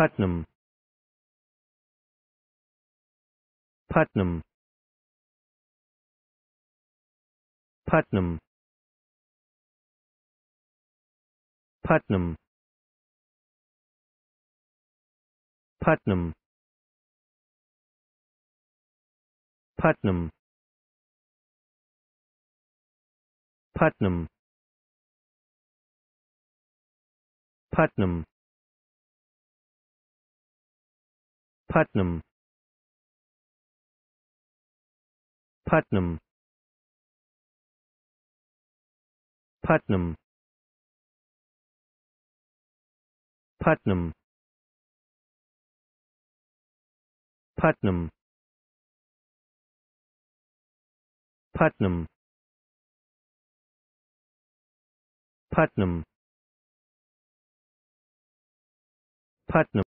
Putnam. Putnam. Putnam. Putnam. Putnam. Putnam. Putnam. Putnam Putnam. Putnam. Putnam. Putnam. Putnam. Putnam. Putnam. Putnam